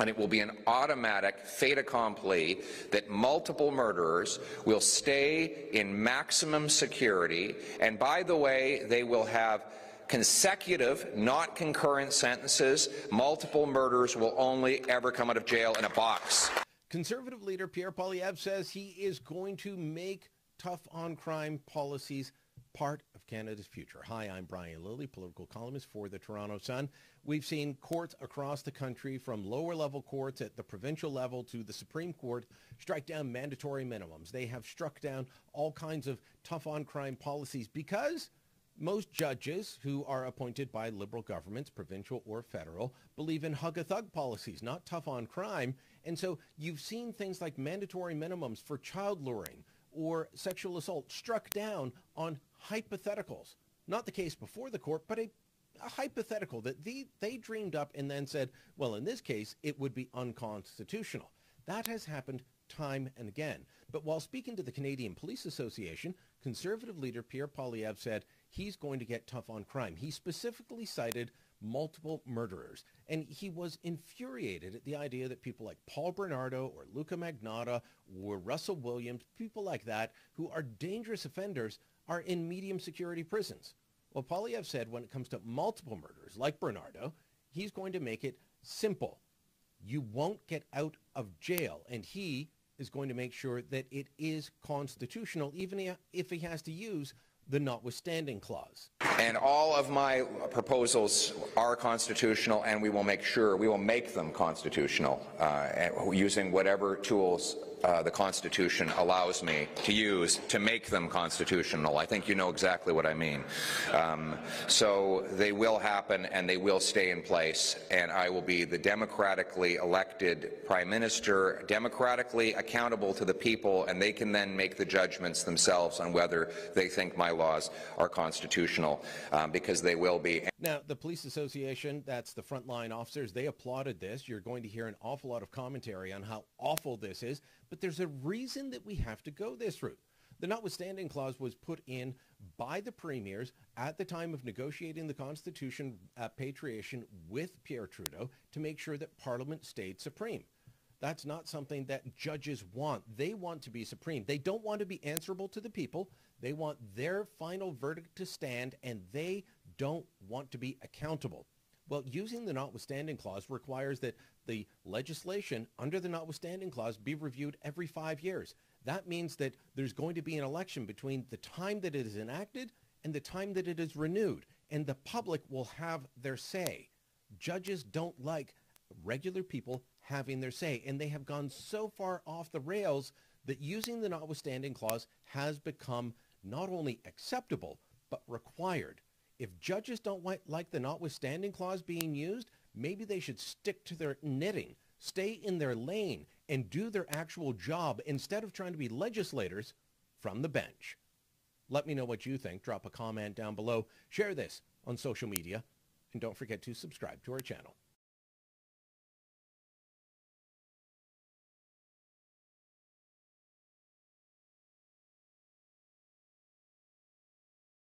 and it will be an automatic fait accompli that multiple murderers will stay in maximum security. And by the way, they will have consecutive, not concurrent sentences. Multiple murders will only ever come out of jail in a box. Conservative leader Pierre Poilievre says he is going to make tough on crime policies part of Canada's future. Hi, I'm Brian Lilley, political columnist for the Toronto Sun. We've seen courts across the country, from lower level courts at the provincial level to the Supreme Court, strike down mandatory minimums. They have struck down all kinds of tough on crime policies because most judges who are appointed by liberal governments, provincial or federal, believe in hug-a-thug policies, not tough on crime. And so you've seen things like mandatory minimums for child luring or sexual assault struck down on hypotheticals. Not the case before the court, but a, a hypothetical that they, they dreamed up and then said, well, in this case, it would be unconstitutional. That has happened time and again. But while speaking to the Canadian Police Association, Conservative leader Pierre Poilievre said he's going to get tough on crime. He specifically cited multiple murderers. And he was infuriated at the idea that people like Paul Bernardo or Luka Magnotta or Russell Williams, people like that who are dangerous offenders are in medium security prisons. Well, Poilievre said when it comes to multiple murders like Bernardo, he's going to make it simple. You won't get out of jail. And he is going to make sure that it is constitutional, even if he has to use the notwithstanding clause. And all of my proposals are constitutional, and we will make sure, we will make them constitutional uh, using whatever tools uh, the Constitution allows me to use to make them constitutional. I think you know exactly what I mean. Um, so they will happen and they will stay in place, and I will be the democratically elected Prime Minister, democratically accountable to the people, and they can then make the judgments themselves on whether they think my laws are constitutional, um, because they will be. Now, the Police Association, that's the frontline officers, they applauded this. You're going to hear an awful lot of commentary on how awful this is. But there's a reason that we have to go this route. The notwithstanding clause was put in by the premiers at the time of negotiating the Constitution patriation with Pierre Trudeau to make sure that Parliament stayed supreme. That's not something that judges want. They want to be supreme. They don't want to be answerable to the people. They want their final verdict to stand, and they don't want to be accountable. Well, using the notwithstanding clause requires that the legislation under the notwithstanding clause be reviewed every five years. That means that there's going to be an election between the time that it is enacted and the time that it is renewed, and the public will have their say. Judges don't like regular people having their say, and they have gone so far off the rails that using the notwithstanding clause has become not only acceptable, but required. If judges don't like the notwithstanding clause being used, maybe they should stick to their knitting, stay in their lane, and do their actual job instead of trying to be legislators from the bench. Let me know what you think. Drop a comment down below. Share this on social media. And don't forget to subscribe to our channel.